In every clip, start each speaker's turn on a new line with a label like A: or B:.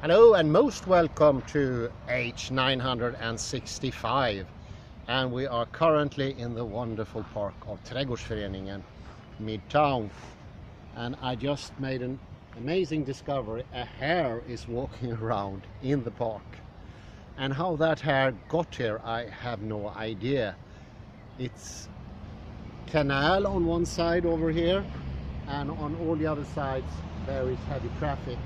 A: Hello and most welcome to H965 and we are currently in the wonderful park of Trädgårdsföreningen Midtown. And I just made an amazing discovery. A hare is walking around in the park. And how that hare got here I have no idea. It's canal on one side over here and on all the other sides there is heavy traffic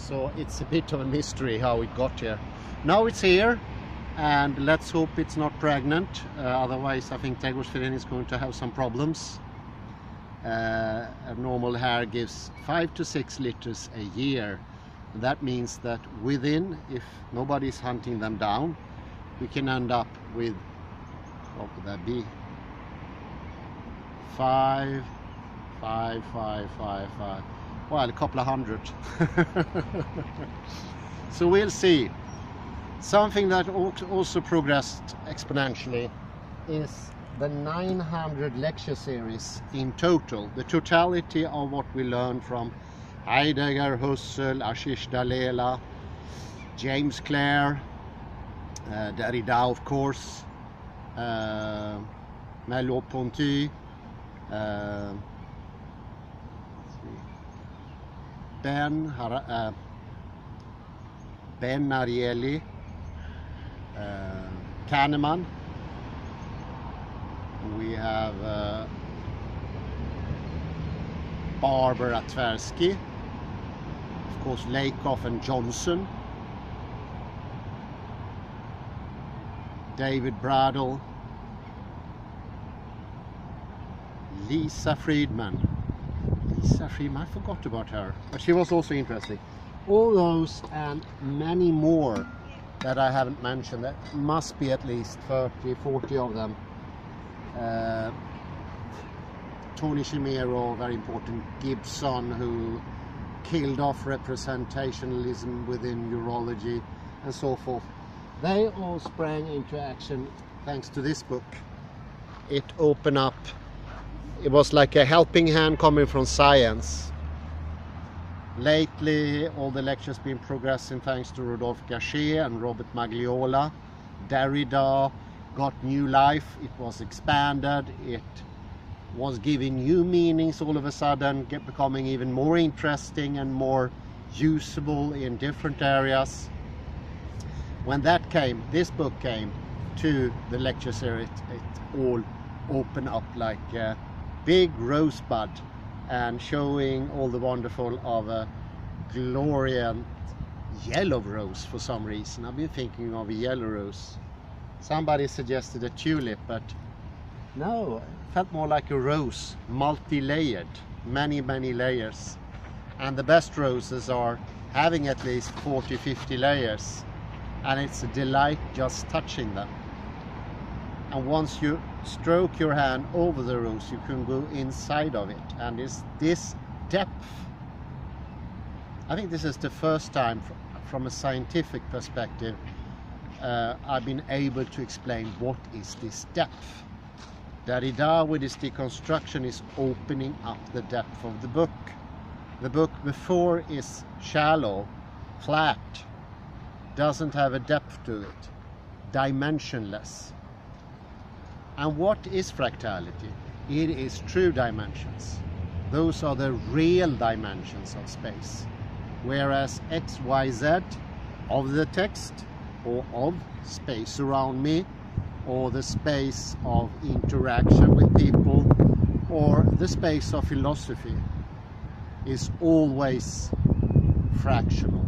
A: so it's a bit of a mystery how it got here. Now it's here and let's hope it's not pregnant. Uh, otherwise I think Trädgårdsföreningen is going to have some problems. Uh, a normal hare gives five to six liters a year. That means that within if nobody's hunting them down we can end up with what would that be? Five five five five five well a couple of hundred. So we'll see. Something that also progressed exponentially is the 900 lecture series in total. The totality of what we learned from Heidegger, Husserl, Ashish Dalela, James Clear, uh, Derrida of course, uh, Merleau-Ponty, uh, Ben, uh, Ben Ariely, uh, Kahneman. We have uh, Barbara Tversky, of course Lakoff and Johnson, David Bradel, Lisa Friedman, Friedman, I forgot about her, but she was also interesting. All those and many more that I haven't mentioned, that must be at least 30, 40 of them. Uh, Tony Chemero, very important, Gibson, who killed off representationalism within urology, and so forth. They all sprang into action thanks to this book. It opened up it was like a helping hand coming from science. Lately, all the lectures been progressing thanks to Rodolphe Gasché and Robert Magliola. Derrida got new life, it was expanded, it was giving new meanings all of a sudden, get, becoming even more interesting and more usable in different areas. When that came, this book came to the lecture series, it, it all opened up like uh, big rosebud and showing all the wonderful of a glorious yellow rose for some reason. I've been thinking of a yellow rose. Somebody suggested a tulip, but no, it felt more like a rose, multi-layered, many, many layers. And the best roses are having at least 40, 50 layers. And it's a delight just touching them and once you stroke your hand over the rose you can go inside of it. And it's this depth. I think this is the first time from a scientific perspective uh, I've been able to explain what is this depth. Derrida with his deconstruction is opening up the depth of the book. The book before is shallow flat doesn't have a depth to it dimensionless and what is fractality? It is true dimensions. Those are the real dimensions of space. Whereas x, y, z of the text or of space around me or the space of interaction with people or the space of philosophy is always fractional,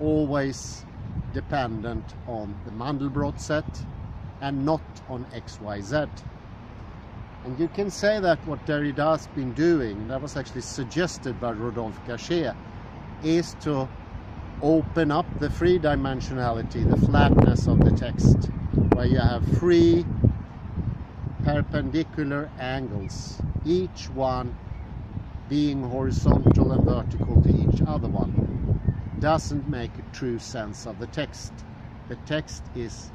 A: always dependent on the Mandelbrot set and not on XYZ. And you can say that what Derrida's been doing, that was actually suggested by Rodolphe Gasché, is to open up the three dimensionality, the flatness of the text, where you have three perpendicular angles, each one being horizontal and vertical to each other one, doesn't make a true sense of the text. The text is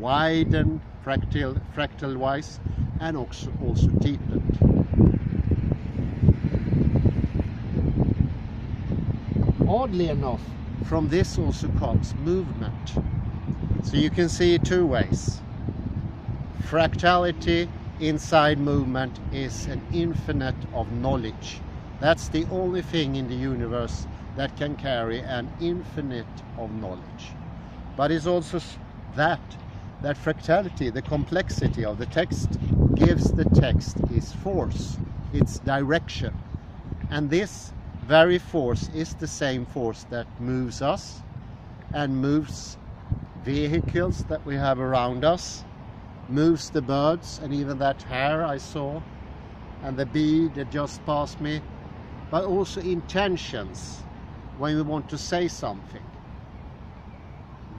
A: widened fractal, fractal wise and also, also deepened. oddly enough, from this also comes movement. So you can see it two ways. Fractality inside movement is an infinite of knowledge. That's the only thing in the universe that can carry an infinite of knowledge. But it's also that, that fractality, the complexity of the text, gives the text its force, its direction. And this very force is the same force that moves us and moves vehicles that we have around us, moves the birds and even that hare I saw and the bee that just passed me, but also intentions when we want to say something.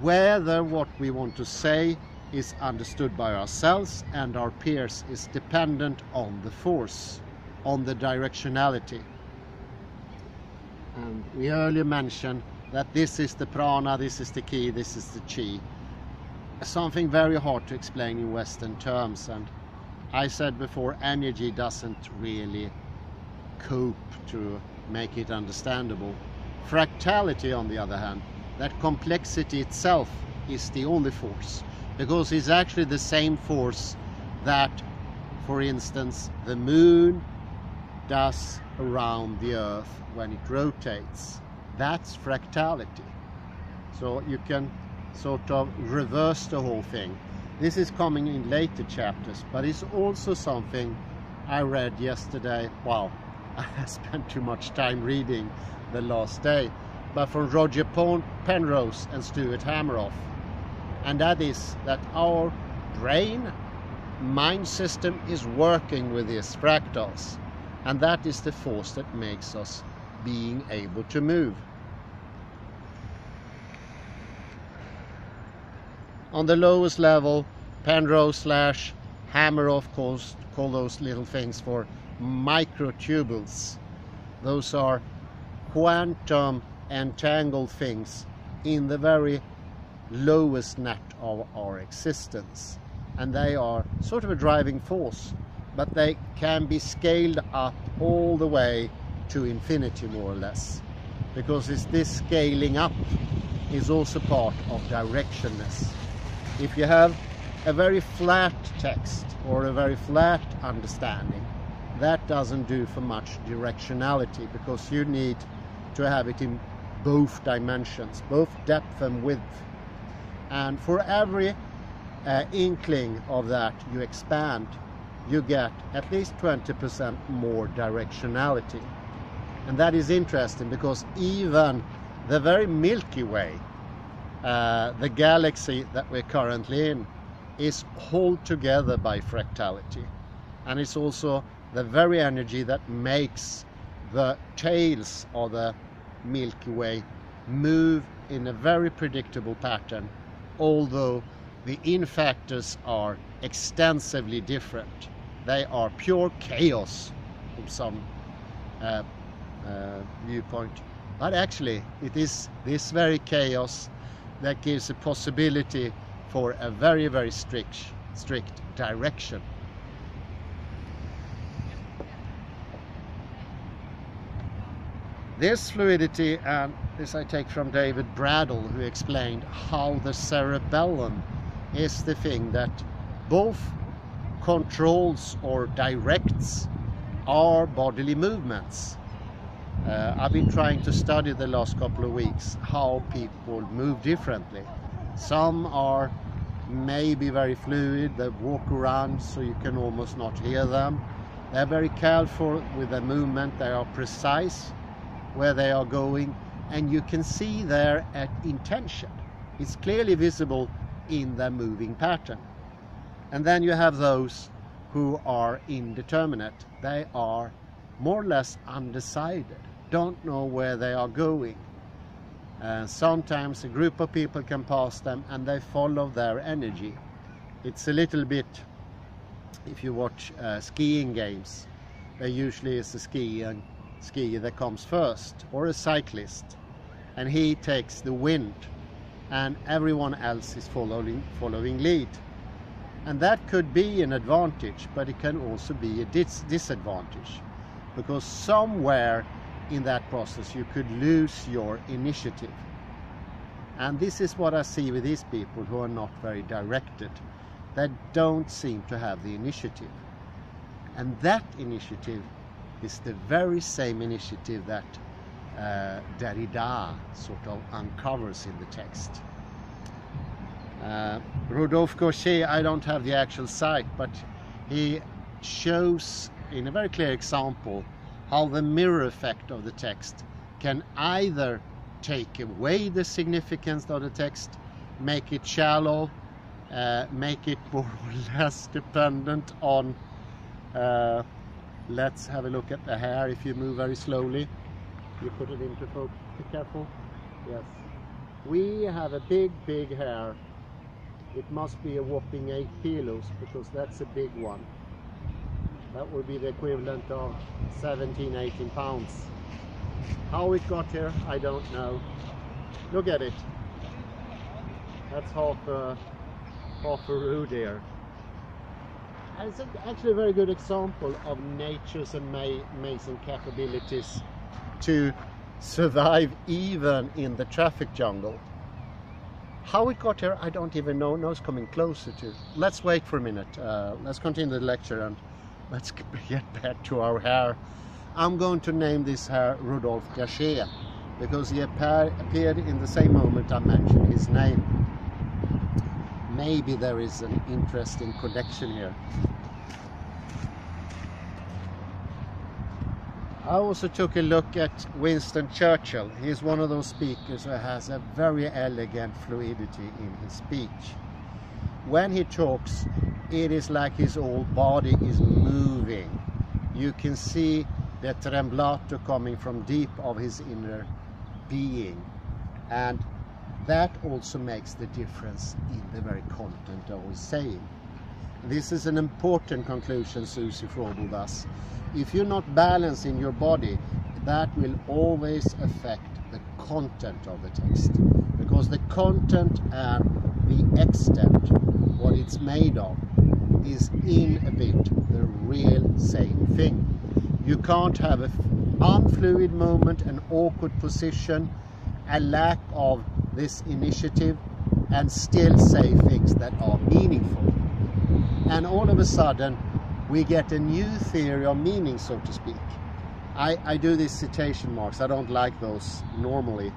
A: Whether what we want to say is understood by ourselves and our peers is dependent on the force, on the directionality. And we earlier mentioned that this is the prana, this is the ki, this is the chi. Something very hard to explain in Western terms and I said before energy doesn't really cope to make it understandable. Fractality on the other hand, that complexity itself is the only force because it's actually the same force that for instance the moon does around the earth when it rotates. That's fractality. So you can sort of reverse the whole thing. This is coming in later chapters but it's also something I read yesterday. Well I spent too much time reading the last day. But from Roger Penrose and Stuart Hameroff and that is that our brain mind system is working with these fractals and that is the force that makes us being able to move. On the lowest level, Penrose slash Hameroff calls, call those little things for microtubules. Those are quantum entangled things in the very lowest net of our existence. And they are sort of a driving force, but they can be scaled up all the way to infinity more or less. Because it's this scaling up is also part of directionness. If you have a very flat text or a very flat understanding, that doesn't do for much directionality because you need to have it in both dimensions, both depth and width. And for every uh, inkling of that you expand, you get at least 20% more directionality. And that is interesting because even the very Milky Way, uh, the galaxy that we're currently in, is held together by fractality. And it's also the very energy that makes the tails of the Milky Way move in a very predictable pattern, although the in factors are extensively different. They are pure chaos from some uh, uh, viewpoint. But actually, it is this very chaos that gives a possibility for a very, very strict, strict direction. This fluidity, and this I take from David Bradel, who explained how the cerebellum is the thing that both controls or directs our bodily movements. Uh, I've been trying to study the last couple of weeks how people move differently. Some are maybe very fluid, they walk around so you can almost not hear them. They're very careful with their movement, they are precise where they are going and you can see their intention. It's clearly visible in their moving pattern. And then you have those who are indeterminate. They are more or less undecided, don't know where they are going. Uh, sometimes a group of people can pass them and they follow their energy. It's a little bit, if you watch uh, skiing games, there usually is a skier skier that comes first or a cyclist and he takes the wind and everyone else is following following lead and that could be an advantage but it can also be a dis disadvantage because somewhere in that process you could lose your initiative. And this is what I see with these people who are not very directed. They don't seem to have the initiative. And that initiative is the very same initiative that uh, Derrida sort of uncovers in the text. Uh, Rodolphe Gasché, I don't have the actual site, but he shows in a very clear example how the mirror effect of the text can either take away the significance of the text, make it shallow, uh, make it more or less dependent on uh, let's have a look at the hare. If you move very slowly you put it into focus. Be careful. Yes. We have a big big hare. It must be a whopping 8 kilos because that's a big one. That would be the equivalent of 17 18 pounds. How it got here I don't know. Look at it. That's half a half a rood here it's actually a very good example of nature's amazing capabilities to survive even in the traffic jungle. How it got here, I don't even know. No, it's coming closer to. Let's wait for a minute. Uh, let's continue the lecture and let's get back to our hare. I'm going to name this hare Rodolphe Gasché because he appeared in the same moment I mentioned his name. Maybe there is an interesting connection here. I also took a look at Winston Churchill. He's one of those speakers who has a very elegant fluidity in his speech. When he talks, it is like his whole body is moving. You can see the tremblato coming from deep of his inner being. And that also makes the difference in the very content of his saying. This is an important conclusion Susie Vrobel does. If you're not balancing your body, that will always affect the content of the text. Because the content and the extent, what it's made of, is in a bit the real same thing. You can't have an unfluid moment, an awkward position, a lack of this initiative, and still say things that are meaningful and all of a sudden we get a new theory of meaning, so to speak. I, I do these citation marks, I don't like those normally,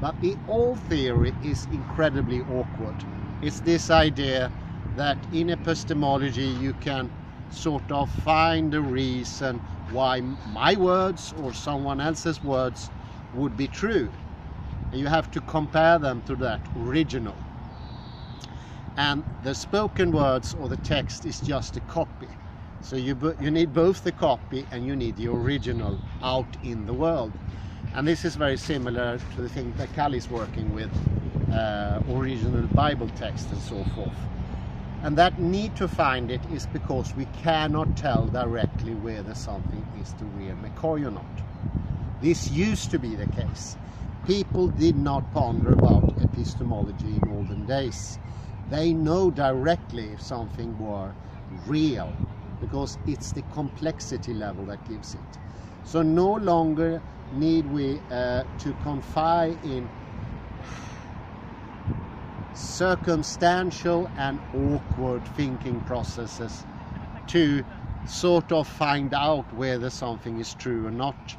A: but the old theory is incredibly awkward. It's this idea that in epistemology you can sort of find a reason why my words or someone else's words would be true. You have to compare them to that original and the spoken words or the text is just a copy. So you, you need both the copy and you need the original out in the world. And this is very similar to the thing that Kalle is working with, uh, original Bible text and so forth. And that need to find it is because we cannot tell directly whether something is the real McCoy or not. This used to be the case. People did not ponder about epistemology in olden days they know directly if something were real because it's the complexity level that gives it. So no longer need we uh, to confine in circumstantial and awkward thinking processes to sort of find out whether something is true or not.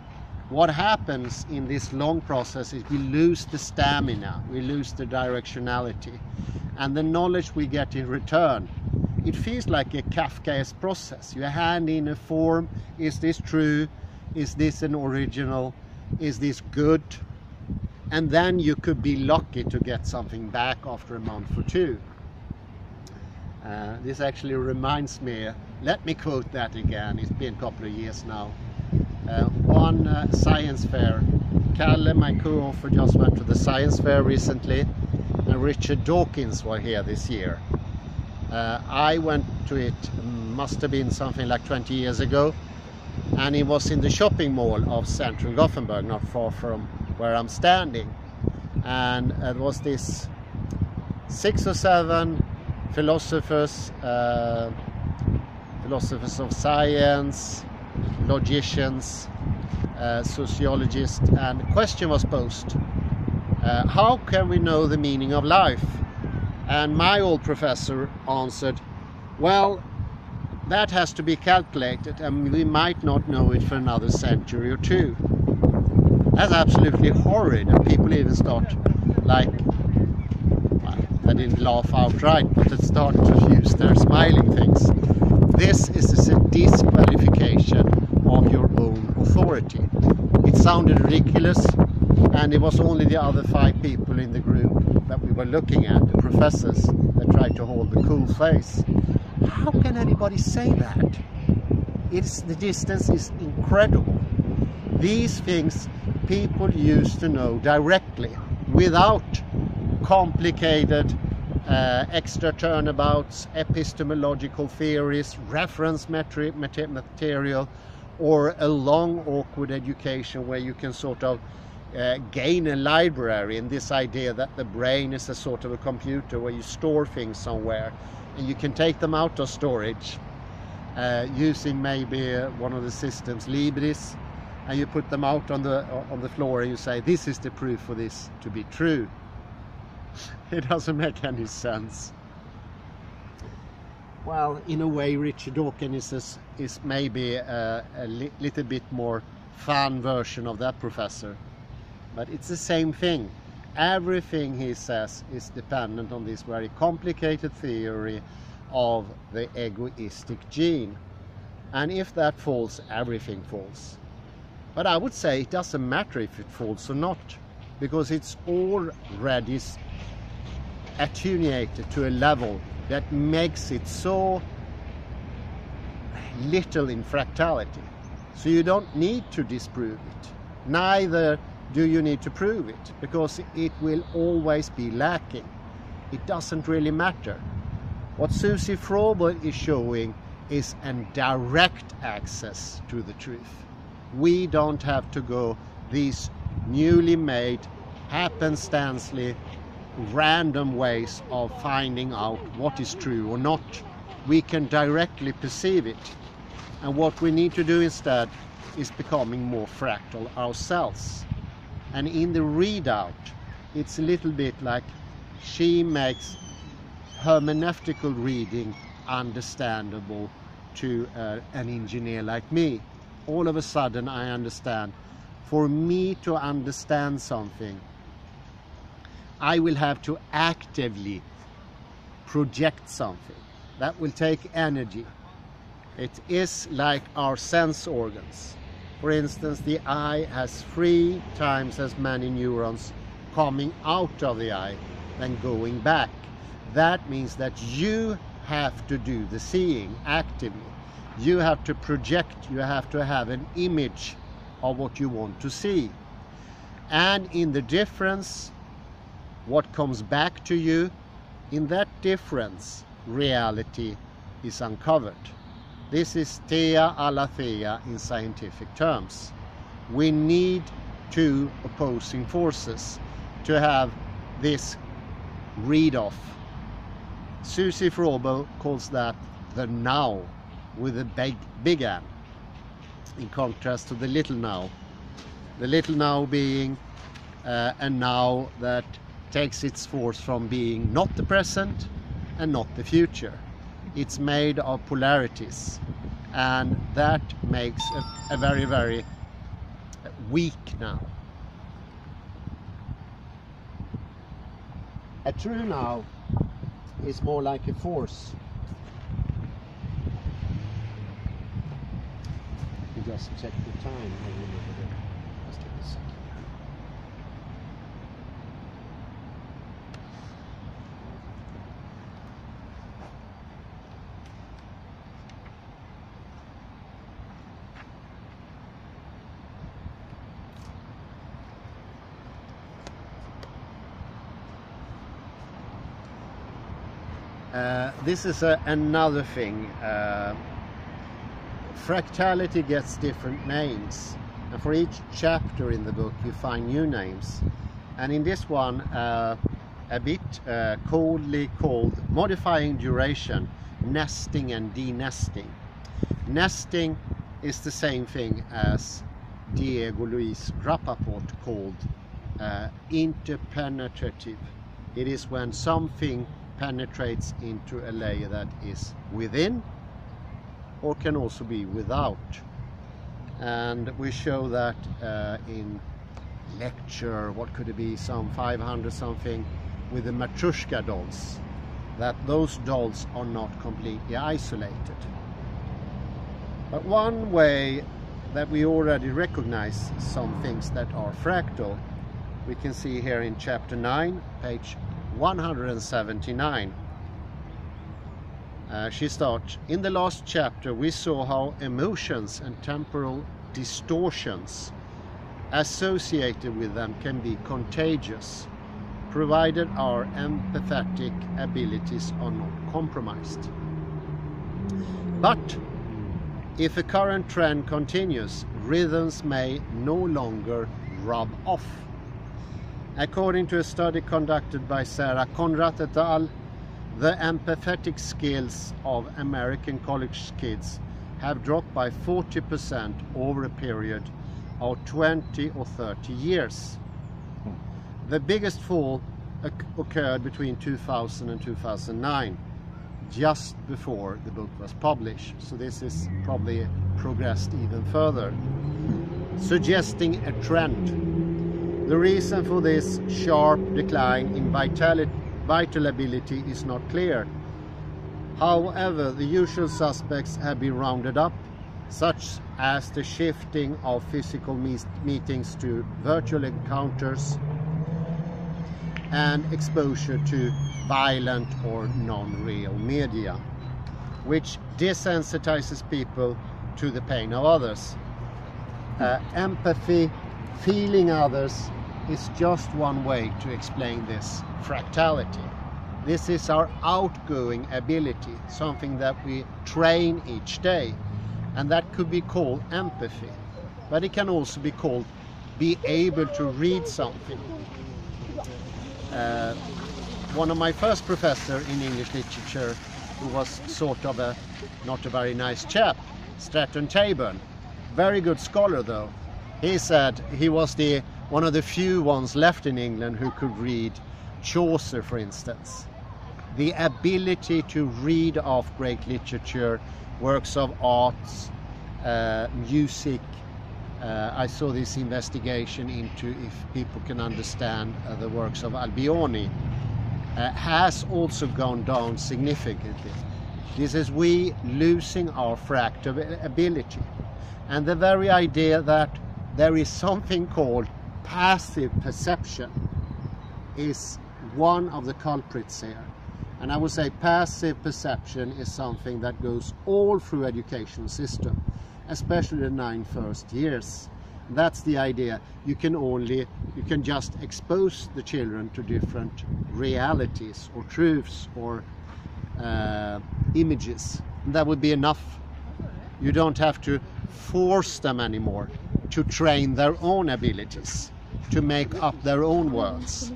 A: What happens in this long process is we lose the stamina, we lose the directionality and the knowledge we get in return. It feels like a Kafkaesque process. You hand in a form, is this true? Is this an original? Is this good? And then you could be lucky to get something back after a month or two. Uh, this actually reminds me, let me quote that again, it's been a couple of years now. Uh, one uh, science fair, Kalle, my co-author, just went to the science fair recently and Richard Dawkins were here this year. Uh, I went to it, must have been something like 20 years ago, and it was in the shopping mall of central Gothenburg, not far from where I'm standing. And it was this six or seven philosophers, uh, philosophers of science, logicians, uh, sociologist, and the question was posed uh, How can we know the meaning of life? And my old professor answered, Well, that has to be calculated, and we might not know it for another century or two. That's absolutely horrid, and people even start like I didn't laugh outright, but it started to use their smiling things. This is a disqualification of your own authority. It sounded ridiculous, and it was only the other five people in the group that we were looking at, the professors, that tried to hold the cool face. How can anybody say that? It's the distance is incredible. These things people used to know directly without complicated uh, extra turnabouts, epistemological theories, reference material, or a long awkward education where you can sort of uh, gain a library in this idea that the brain is a sort of a computer where you store things somewhere and you can take them out of storage uh, using maybe uh, one of the systems, Libris, and you put them out on the on the floor and you say this is the proof for this to be true. it doesn't make any sense. Well, in a way, Richard Dawkins is, is maybe a, a li little bit more fun version of that professor. But it's the same thing. Everything he says is dependent on this very complicated theory of the egoistic gene. And if that falls, everything falls. But I would say it doesn't matter if it falls or not, because it's already attenuated to a level that makes it so little in fractality. So you don't need to disprove it. Neither do you need to prove it because it will always be lacking. It doesn't really matter. What Susie Vrobel is showing is a direct access to the truth. We don't have to go these newly made, happenstancely random ways of finding out what is true or not. We can directly perceive it. And what we need to do instead is becoming more fractal ourselves. And in the readout, it's a little bit like she makes hermeneutical reading understandable to uh, an engineer like me. All of a sudden, I understand. For me to understand something, I will have to actively project something. That will take energy. It is like our sense organs. For instance, the eye has three times as many neurons coming out of the eye than going back. That means that you have to do the seeing actively. You have to project, you have to have an image of what you want to see. And in the difference what comes back to you, in that difference, reality is uncovered. This is theia aletheia in scientific terms. We need two opposing forces to have this read off. Susie Vrobel calls that the now with a big, big N in contrast to the little now. The little now being uh, a now that takes its force from being not the present and not the future. It's made of polarities and that makes a, a very, very weak now. A true now is more like a force. You just check the time. Uh, this is a, another thing. Uh, fractality gets different names. And for each chapter in the book, you find new names. And in this one, uh, a bit uh, coldly called modifying duration, nesting and denesting. Nesting is the same thing as Diego Luis Rapoport called uh, interpenetrative. It is when something penetrates into a layer that is within or can also be without. And we show that uh, in lecture, what could it be, some 500 something, with the Matryoshka dolls, that those dolls are not completely isolated. But one way that we already recognize some things that are fractal, we can see here in chapter 9, page 179. Uh, she starts, in the last chapter we saw how emotions and temporal distortions associated with them can be contagious, provided our empathetic abilities are not compromised. But if a current trend continues, rhythms may no longer rub off. According to a study conducted by Sara Konrath et al., the empathetic skills of American college kids have dropped by 40% over a period of 20 or 30 years. The biggest fall occurred between 2000 and 2009, just before the book was published. So this is probably progressed even further, suggesting a trend. The reason for this sharp decline in vitality vital ability is not clear. However, the usual suspects have been rounded up, such as the shifting of physical meetings to virtual encounters and exposure to violent or non-real media, which desensitizes people to the pain of others. Uh, empathy, feeling others, is just one way to explain this fractality. This is our outgoing ability, something that we train each day. And that could be called empathy. But it can also be called be able to read something. Uh, one of my first professor in English literature, who was sort of a not a very nice chap, Stratton Taburn, very good scholar though, he said he was the one of the few ones left in England who could read Chaucer, for instance. The ability to read off great literature, works of arts, uh, music. Uh, I saw this investigation into if people can understand uh, the works of Albinoni, uh, has also gone down significantly. This is we losing our fractal ability. And the very idea that there is something called passive perception is one of the culprits here. And I would say passive perception is something that goes all through education system, especially the nine first years. That's the idea. You can only, you can just expose the children to different realities or truths or uh, images. And that would be enough. You don't have to force them anymore to train their own abilities, to make up their own worlds.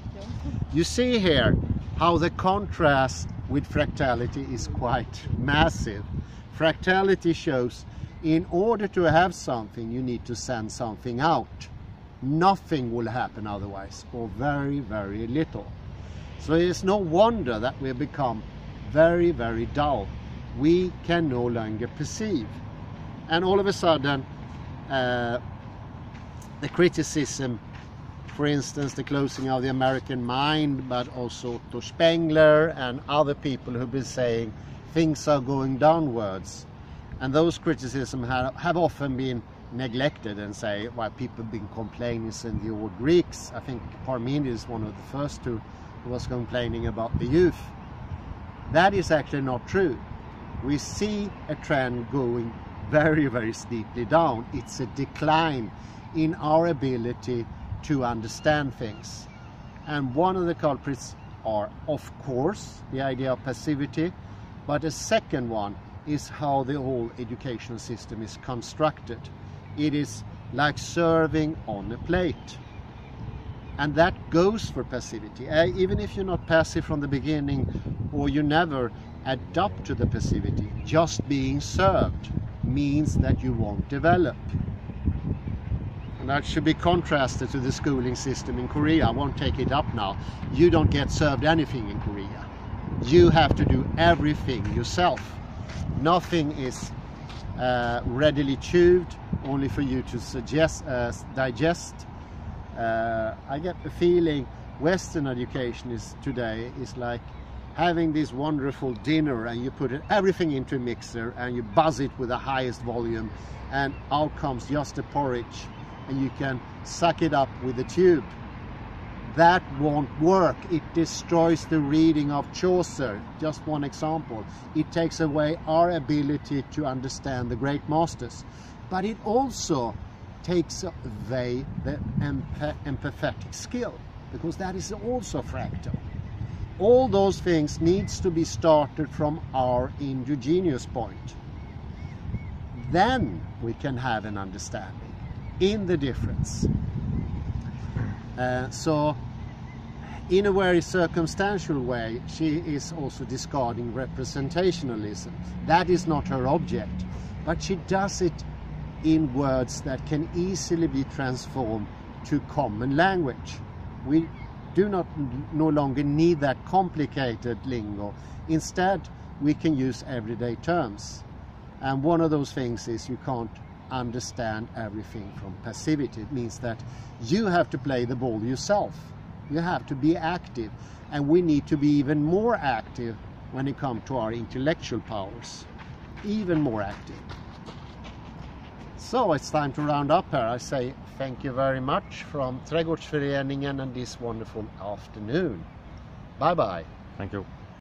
A: You see here how the contrast with fractality is quite massive. Fractality shows in order to have something you need to send something out. Nothing will happen otherwise, or very, very little. So it's no wonder that we become very, very dull. We can no longer perceive. And all of a sudden, uh, the criticism, for instance, the closing of the American mind, but also Otto Spengler and other people who've been saying things are going downwards. And those criticisms have, have often been neglected and say, well, people have been complaining since the old Greeks. I think Parmenides is one of the first who was complaining about the youth. That is actually not true. We see a trend going very, very steeply down. It's a decline in our ability to understand things. And one of the culprits are, of course, the idea of passivity, but a second one is how the whole educational system is constructed. It is like serving on a plate. And that goes for passivity. Even if you're not passive from the beginning or you never adapt to the passivity, just being served means that you won't develop. And that should be contrasted to the schooling system in Korea. I won't take it up now. You don't get served anything in Korea. You have to do everything yourself. Nothing is uh, readily chewed, only for you to suggest, uh, digest. Uh, I get the feeling Western education is today is like having this wonderful dinner and you put everything into a mixer and you buzz it with the highest volume and out comes just a porridge and you can suck it up with a tube. That won't work. It destroys the reading of Chaucer. Just one example. It takes away our ability to understand the great masters. But it also takes away the empathetic skill because that is also fractal. All those things needs to be started from our indigenous point. Then we can have an understanding in the difference. Uh, so in a very circumstantial way, she is also discarding representationalism. That is not her object, but she does it in words that can easily be transformed to common language. We do not no longer need that complicated lingo. Instead, we can use everyday terms. And one of those things is you can't understand everything from passivity. It means that you have to play the ball yourself. You have to be active. And we need to be even more active when it comes to our intellectual powers. Even more active. So it's time to round up here. I say thank you very much from Trädgårdsföreningen and this wonderful afternoon. Bye bye.
B: Thank you.